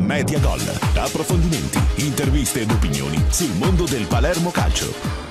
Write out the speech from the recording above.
Media Gol. Approfondimenti, interviste ed opinioni sul mondo del Palermo Calcio.